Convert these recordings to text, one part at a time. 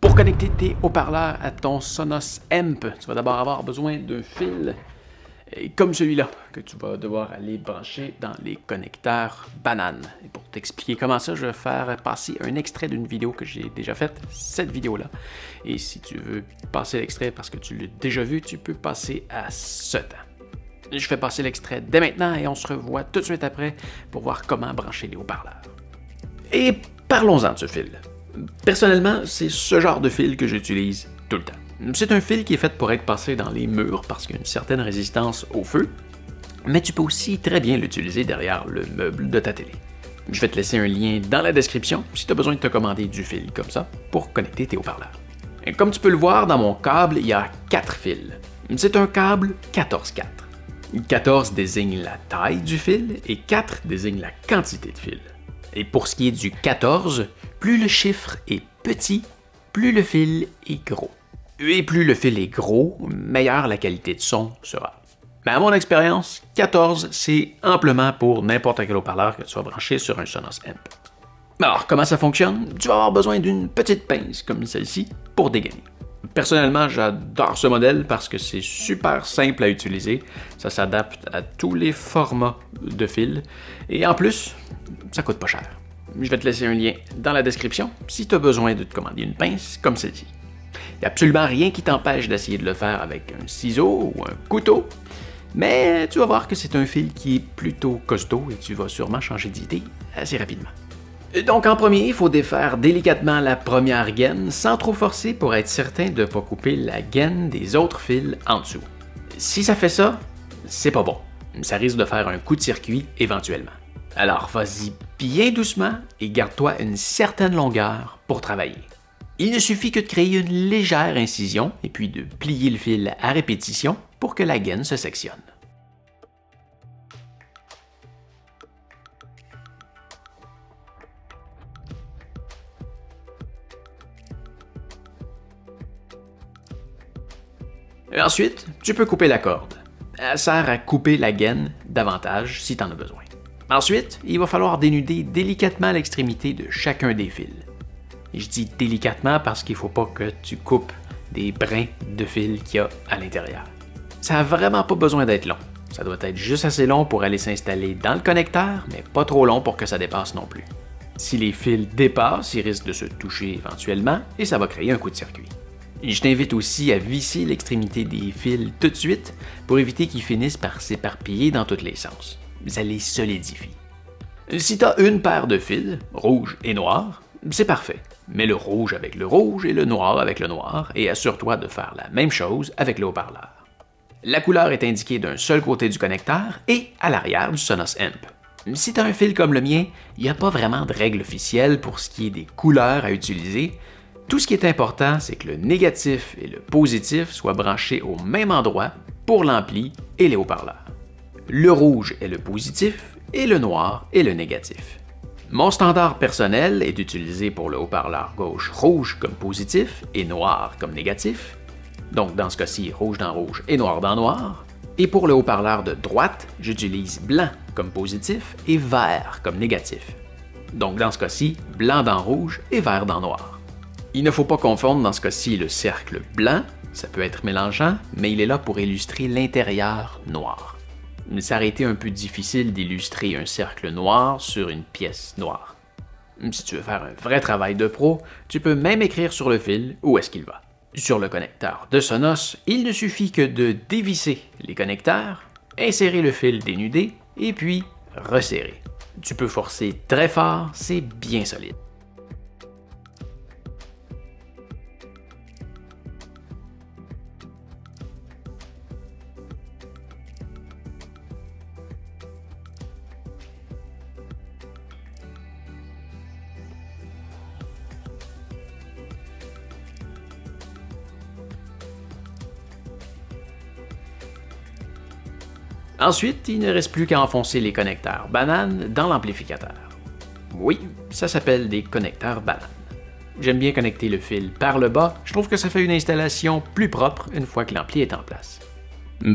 Pour connecter tes haut-parleurs à ton Sonos Amp, tu vas d'abord avoir besoin d'un fil comme celui-là que tu vas devoir aller brancher dans les connecteurs bananes. Et pour t'expliquer comment ça, je vais faire passer un extrait d'une vidéo que j'ai déjà faite, cette vidéo-là. Et si tu veux passer l'extrait parce que tu l'as déjà vu, tu peux passer à ce temps. Je fais passer l'extrait dès maintenant et on se revoit tout de suite après pour voir comment brancher les haut-parleurs. Et parlons-en de ce fil. Personnellement, c'est ce genre de fil que j'utilise tout le temps. C'est un fil qui est fait pour être passé dans les murs parce qu'il y a une certaine résistance au feu, mais tu peux aussi très bien l'utiliser derrière le meuble de ta télé. Je vais te laisser un lien dans la description si tu as besoin de te commander du fil comme ça pour connecter tes haut-parleurs. Comme tu peux le voir dans mon câble, il y a quatre fils. C'est un câble 14-4. 14 désigne la taille du fil et 4 désigne la quantité de fil. Et pour ce qui est du 14, plus le chiffre est petit, plus le fil est gros. Et plus le fil est gros, meilleure la qualité de son sera. Mais à mon expérience, 14, c'est amplement pour n'importe quel haut-parleur que tu sois branché sur un Sonos Amp. Alors, comment ça fonctionne? Tu vas avoir besoin d'une petite pince comme celle-ci pour dégainer. Personnellement, j'adore ce modèle parce que c'est super simple à utiliser. Ça s'adapte à tous les formats de fil. Et en plus, ça coûte pas cher. Je vais te laisser un lien dans la description si tu as besoin de te commander une pince comme celle-ci. Il n'y a absolument rien qui t'empêche d'essayer de le faire avec un ciseau ou un couteau, mais tu vas voir que c'est un fil qui est plutôt costaud et tu vas sûrement changer d'idée assez rapidement. Donc en premier, il faut défaire délicatement la première gaine sans trop forcer pour être certain de ne pas couper la gaine des autres fils en dessous. Si ça fait ça, c'est pas bon. Ça risque de faire un coup de circuit éventuellement. Alors vas-y bien doucement et garde-toi une certaine longueur pour travailler. Il ne suffit que de créer une légère incision et puis de plier le fil à répétition pour que la gaine se sectionne. Ensuite, tu peux couper la corde. Elle sert à couper la gaine davantage si tu en as besoin. Ensuite, il va falloir dénuder délicatement l'extrémité de chacun des fils. Je dis délicatement parce qu'il ne faut pas que tu coupes des brins de fil qu'il y a à l'intérieur. Ça n'a vraiment pas besoin d'être long. Ça doit être juste assez long pour aller s'installer dans le connecteur, mais pas trop long pour que ça dépasse non plus. Si les fils dépassent, ils risquent de se toucher éventuellement et ça va créer un coup de circuit. Je t'invite aussi à visser l'extrémité des fils tout de suite pour éviter qu'ils finissent par s'éparpiller dans tous les sens. Ça les solidifie. Si tu as une paire de fils, rouge et noir, c'est parfait. Mets le rouge avec le rouge et le noir avec le noir et assure-toi de faire la même chose avec le haut-parleur. La couleur est indiquée d'un seul côté du connecteur et à l'arrière du Sonos Amp. Si tu as un fil comme le mien, il n'y a pas vraiment de règle officielle pour ce qui est des couleurs à utiliser, tout ce qui est important, c'est que le négatif et le positif soient branchés au même endroit pour l'ampli et les haut-parleurs. Le rouge est le positif et le noir est le négatif. Mon standard personnel est d'utiliser pour le haut-parleur gauche rouge comme positif et noir comme négatif, donc dans ce cas-ci rouge dans rouge et noir dans noir, et pour le haut-parleur de droite, j'utilise blanc comme positif et vert comme négatif, donc dans ce cas-ci blanc dans rouge et vert dans noir. Il ne faut pas confondre dans ce cas-ci le cercle blanc, ça peut être mélangeant, mais il est là pour illustrer l'intérieur noir. Ça aurait été un peu difficile d'illustrer un cercle noir sur une pièce noire. Si tu veux faire un vrai travail de pro, tu peux même écrire sur le fil où est-ce qu'il va. Sur le connecteur de Sonos, il ne suffit que de dévisser les connecteurs, insérer le fil dénudé et puis resserrer. Tu peux forcer très fort, c'est bien solide. Ensuite, il ne reste plus qu'à enfoncer les connecteurs bananes dans l'amplificateur. Oui, ça s'appelle des connecteurs bananes. J'aime bien connecter le fil par le bas, je trouve que ça fait une installation plus propre une fois que l'ampli est en place.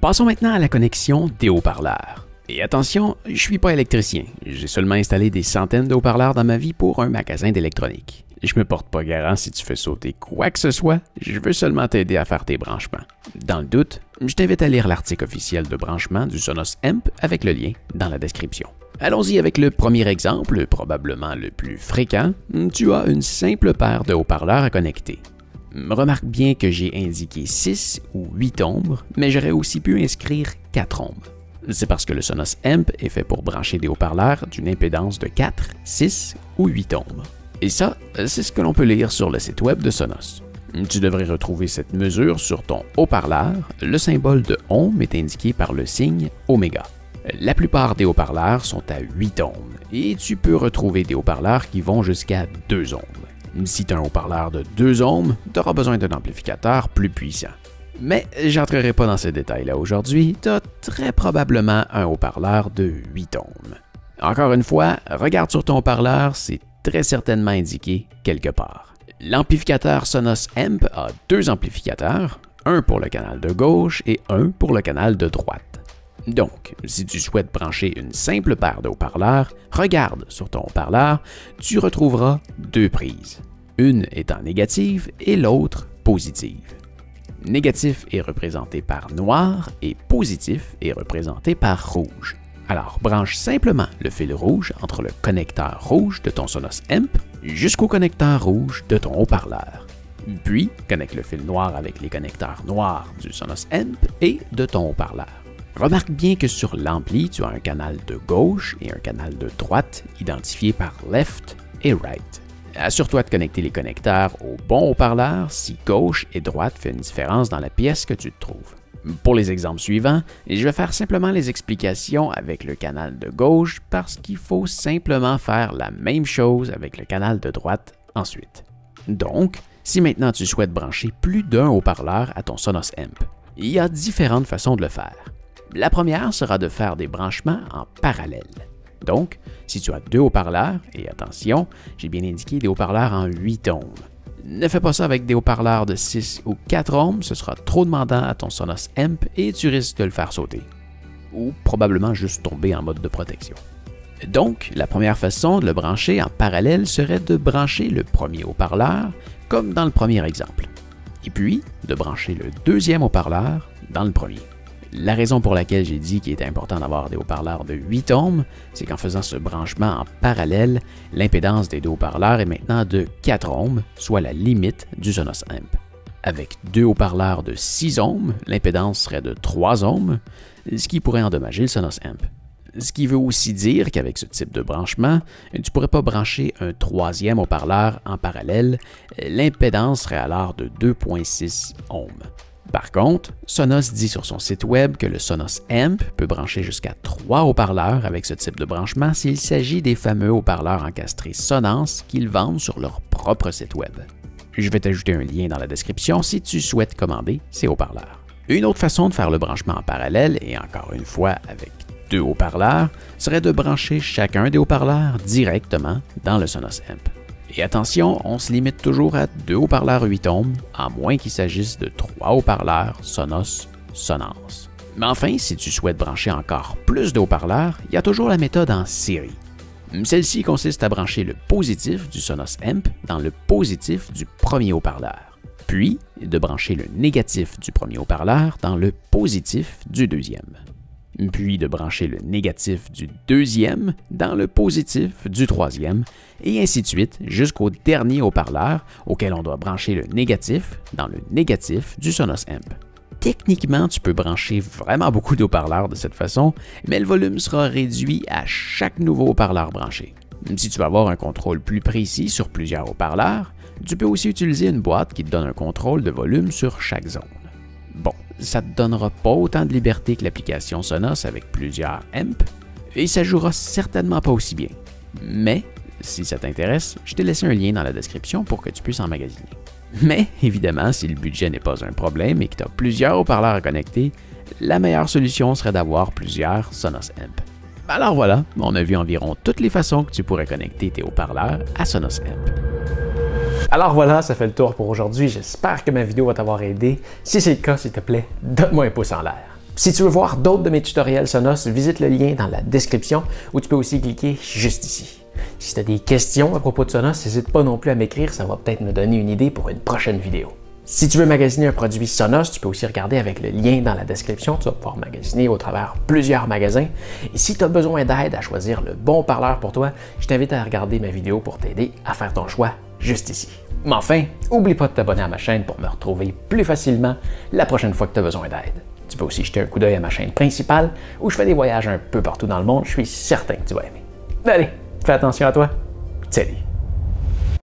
Passons maintenant à la connexion des haut-parleurs. Et attention, je suis pas électricien, j'ai seulement installé des centaines de haut-parleurs dans ma vie pour un magasin d'électronique. Je me porte pas garant si tu fais sauter quoi que ce soit, je veux seulement t'aider à faire tes branchements. Dans le doute, je t'invite à lire l'article officiel de branchement du Sonos Amp avec le lien dans la description. Allons-y avec le premier exemple, probablement le plus fréquent. Tu as une simple paire de haut-parleurs à connecter. Remarque bien que j'ai indiqué 6 ou 8 ombres, mais j'aurais aussi pu inscrire 4 ombres. C'est parce que le Sonos Amp est fait pour brancher des haut-parleurs d'une impédance de 4, 6 ou 8 ombres. Et ça, c'est ce que l'on peut lire sur le site web de Sonos. Tu devrais retrouver cette mesure sur ton haut-parleur. Le symbole de ohm est indiqué par le signe oméga. La plupart des haut-parleurs sont à 8 ohms et tu peux retrouver des haut-parleurs qui vont jusqu'à 2 ohms. Si tu as un haut-parleur de 2 ohms, tu auras besoin d'un amplificateur plus puissant. Mais j'entrerai pas dans ces détails-là aujourd'hui, tu as très probablement un haut-parleur de 8 ohms. Encore une fois, regarde sur ton haut-parleur, c'est très certainement indiqué quelque part. L'amplificateur Sonos Amp a deux amplificateurs, un pour le canal de gauche et un pour le canal de droite. Donc, si tu souhaites brancher une simple paire de haut-parleurs, regarde sur ton haut-parleur, tu retrouveras deux prises, une étant négative et l'autre positive. Négatif est représenté par noir et positif est représenté par rouge. Alors, branche simplement le fil rouge entre le connecteur rouge de ton Sonos Amp jusqu'au connecteur rouge de ton haut-parleur. Puis, connecte le fil noir avec les connecteurs noirs du Sonos Amp et de ton haut-parleur. Remarque bien que sur l'ampli, tu as un canal de gauche et un canal de droite identifiés par left et right. Assure-toi de connecter les connecteurs au bon haut-parleur si gauche et droite fait une différence dans la pièce que tu te trouves. Pour les exemples suivants, je vais faire simplement les explications avec le canal de gauche parce qu'il faut simplement faire la même chose avec le canal de droite ensuite. Donc, si maintenant tu souhaites brancher plus d'un haut-parleur à ton Sonos Amp, il y a différentes façons de le faire. La première sera de faire des branchements en parallèle. Donc, si tu as deux haut-parleurs, et attention, j'ai bien indiqué des haut-parleurs en 8 ohms. Ne fais pas ça avec des haut-parleurs de 6 ou 4 ohms, ce sera trop demandant à ton Sonos Amp et tu risques de le faire sauter. Ou probablement juste tomber en mode de protection. Donc, la première façon de le brancher en parallèle serait de brancher le premier haut-parleur, comme dans le premier exemple, et puis de brancher le deuxième haut-parleur dans le premier. La raison pour laquelle j'ai dit qu'il était important d'avoir des haut-parleurs de 8 ohms, c'est qu'en faisant ce branchement en parallèle, l'impédance des deux haut-parleurs est maintenant de 4 ohms, soit la limite du Sonos Amp. Avec deux haut-parleurs de 6 ohms, l'impédance serait de 3 ohms, ce qui pourrait endommager le Sonos Amp. Ce qui veut aussi dire qu'avec ce type de branchement, tu ne pourrais pas brancher un troisième haut-parleur en parallèle, l'impédance serait alors de 2.6 ohms. Par contre, Sonos dit sur son site web que le Sonos Amp peut brancher jusqu'à trois haut-parleurs avec ce type de branchement s'il s'agit des fameux haut-parleurs encastrés Sonance qu'ils vendent sur leur propre site web. Je vais t'ajouter un lien dans la description si tu souhaites commander ces haut-parleurs. Une autre façon de faire le branchement en parallèle, et encore une fois avec deux haut-parleurs, serait de brancher chacun des haut-parleurs directement dans le Sonos Amp. Et attention, on se limite toujours à deux haut-parleurs 8 ohms, à moins qu'il s'agisse de trois haut-parleurs Sonos Sonance. Mais enfin, si tu souhaites brancher encore plus de haut-parleurs, il y a toujours la méthode en série. Celle-ci consiste à brancher le positif du Sonos Amp dans le positif du premier haut-parleur, puis de brancher le négatif du premier haut-parleur dans le positif du deuxième puis de brancher le négatif du deuxième dans le positif du troisième, et ainsi de suite jusqu'au dernier haut-parleur auquel on doit brancher le négatif dans le négatif du Sonos Amp. Techniquement, tu peux brancher vraiment beaucoup de haut-parleurs de cette façon, mais le volume sera réduit à chaque nouveau haut-parleur branché. Si tu veux avoir un contrôle plus précis sur plusieurs haut-parleurs, tu peux aussi utiliser une boîte qui te donne un contrôle de volume sur chaque zone. Ça ne te donnera pas autant de liberté que l'application Sonos avec plusieurs amps, et ça jouera certainement pas aussi bien. Mais, si ça t'intéresse, je t'ai laissé un lien dans la description pour que tu puisses emmagasiner. Mais, évidemment, si le budget n'est pas un problème et que tu as plusieurs haut-parleurs à connecter, la meilleure solution serait d'avoir plusieurs Sonos Amp. Alors voilà, on a vu environ toutes les façons que tu pourrais connecter tes haut-parleurs à Sonos Amp. Alors voilà, ça fait le tour pour aujourd'hui. J'espère que ma vidéo va t'avoir aidé. Si c'est le cas, s'il te plaît, donne-moi un pouce en l'air. Si tu veux voir d'autres de mes tutoriels Sonos, visite le lien dans la description ou tu peux aussi cliquer juste ici. Si tu as des questions à propos de Sonos, n'hésite pas non plus à m'écrire, ça va peut-être me donner une idée pour une prochaine vidéo. Si tu veux magasiner un produit Sonos, tu peux aussi regarder avec le lien dans la description. Tu vas pouvoir magasiner au travers plusieurs magasins. Et si tu as besoin d'aide à choisir le bon parleur pour toi, je t'invite à regarder ma vidéo pour t'aider à faire ton choix juste ici. Mais enfin, oublie pas de t'abonner à ma chaîne pour me retrouver plus facilement la prochaine fois que tu as besoin d'aide. Tu peux aussi jeter un coup d'œil à ma chaîne principale où je fais des voyages un peu partout dans le monde. Je suis certain que tu vas aimer. Allez, fais attention à toi. Salut!